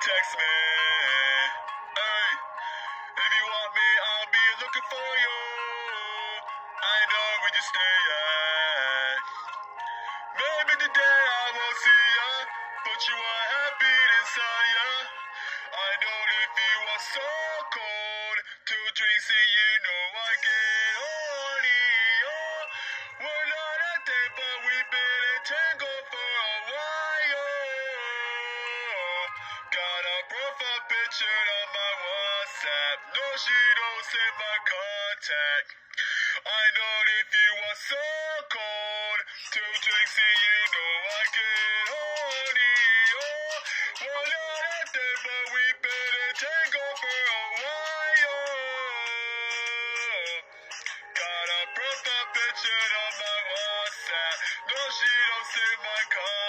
text me. Hey, if you want me, I'll be looking for you. I know where you stay at. Maybe today I won't see ya, but you are Got a profile picture on my WhatsApp. No, she don't save my contact. I know if you are so cold, two drinks and you know I get horny. Oh, we're not a thing, but we've been entangled for a while. Got a profile picture on my WhatsApp. No, she don't save my contact.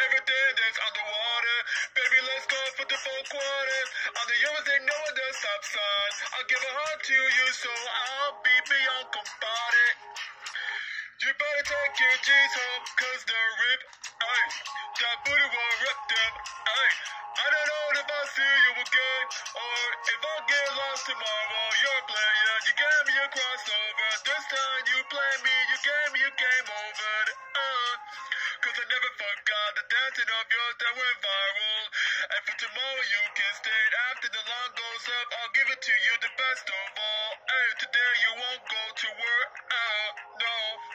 Everything that's underwater. Baby, let's go for the full quarter. On the yours, they know the stop sign. I'll give a heart to you, so I'll be beyond compadre. You better take your G's home, cause they're ripped. Ay, that booty will rip them. I don't know if I'll see you again, or if I'll get lost tomorrow. You're a player, you gave me a crossover. This time you play me, you gave me a game over. Cause I never forgot the dancing of yours that went viral. And for tomorrow you can stay after the line goes up. I'll give it to you the best of all. Hey, today you won't go to work. Uh, no.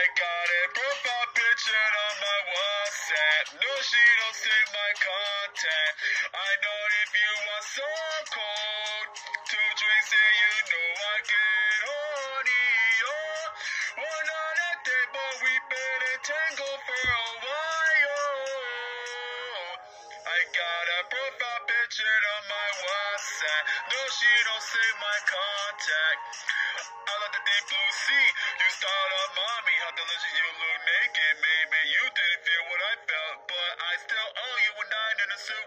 I got a profile picture on my WhatsApp. No, she don't save my contact. I know if you are so cold, two drinks and you know I get horny. Oh, we're not at that, but we've been entangled for a while. I got a profile picture on my WhatsApp. No, she don't save my contact. I love the deep blue sea. You start on mommy, how delicious you look naked. Maybe you didn't feel what I felt, but I still owe you a nine in a suit.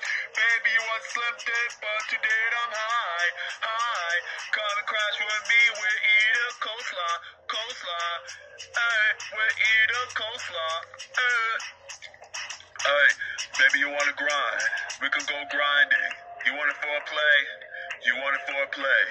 Baby, you want slim thick, but today I'm high, high. Come and crash with me. We'll eat a coleslaw, coleslaw. Ay, we'll eat a coleslaw. Ay. Hey, baby, you wanna grind? We can go grinding. You want it for a play? You want it for a play?